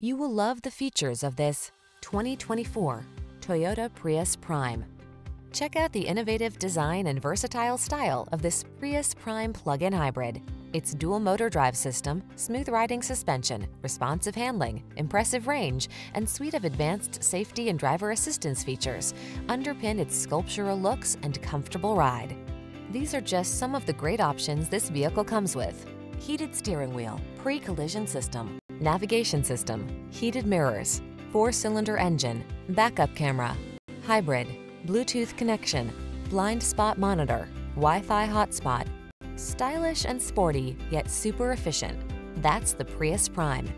You will love the features of this 2024 Toyota Prius Prime. Check out the innovative design and versatile style of this Prius Prime plug-in hybrid. Its dual motor drive system, smooth riding suspension, responsive handling, impressive range, and suite of advanced safety and driver assistance features underpin its sculptural looks and comfortable ride. These are just some of the great options this vehicle comes with. Heated steering wheel, pre-collision system, navigation system, heated mirrors, four-cylinder engine, backup camera, hybrid, Bluetooth connection, blind spot monitor, Wi-Fi hotspot. Stylish and sporty, yet super efficient. That's the Prius Prime.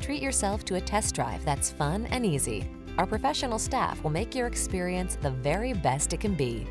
Treat yourself to a test drive that's fun and easy. Our professional staff will make your experience the very best it can be.